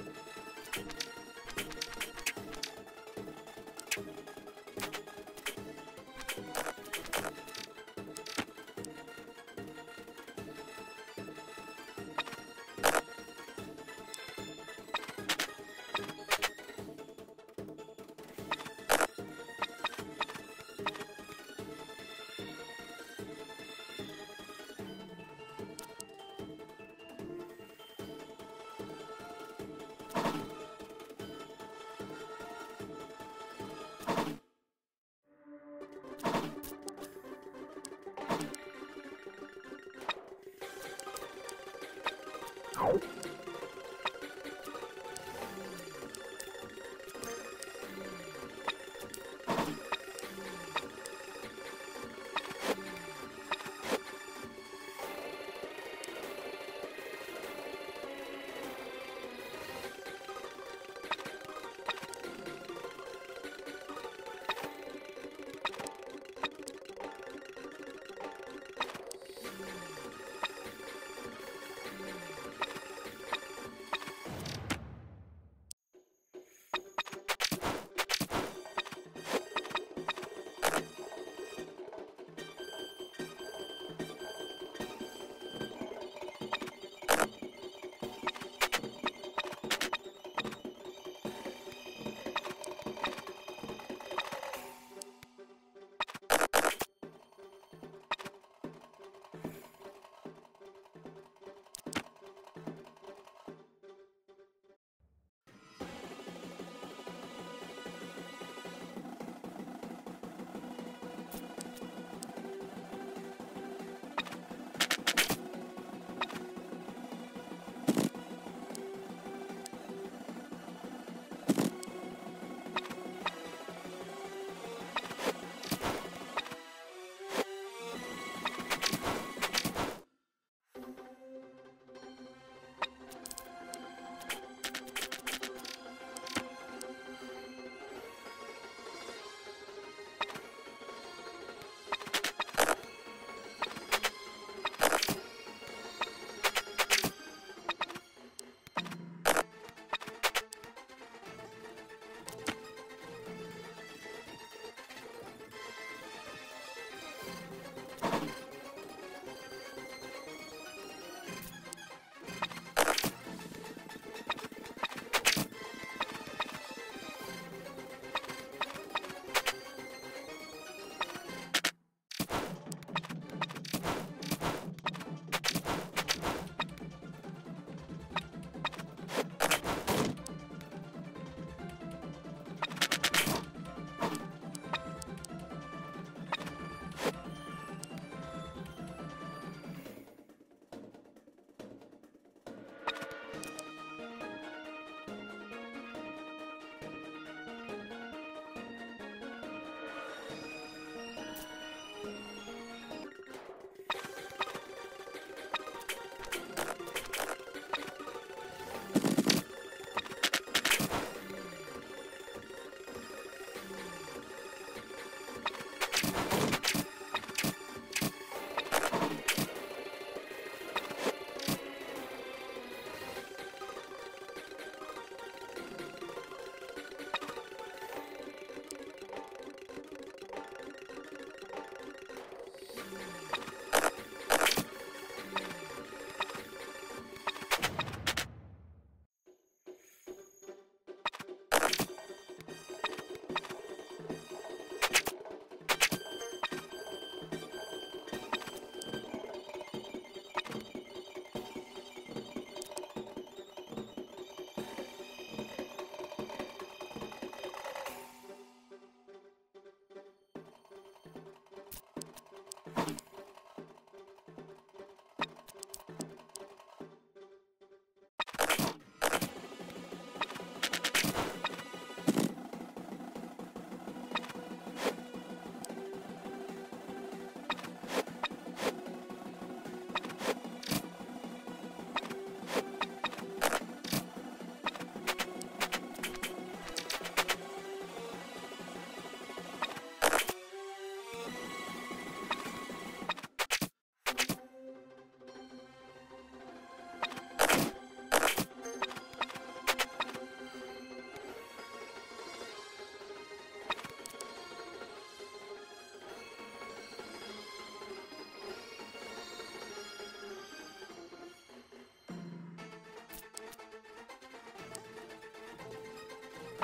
ん?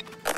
You